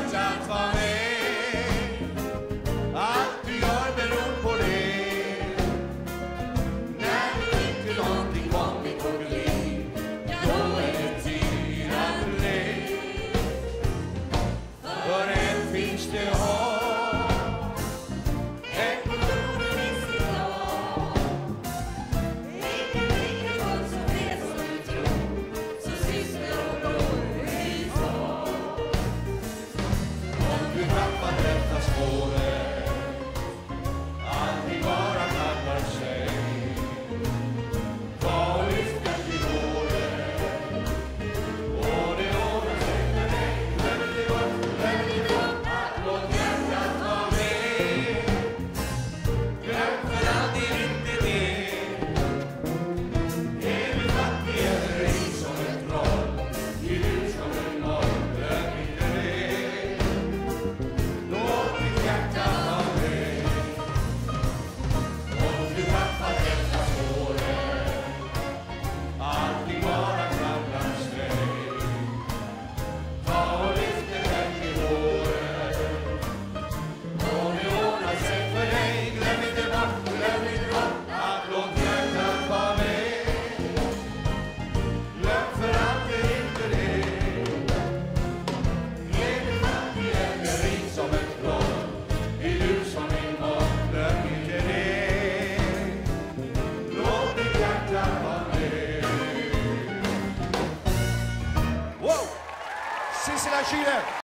hjärtat vad det Allt du gör beror på det. När du inte nånting om på glid Då är det tid att le. För än finns det holy. silsileşiyle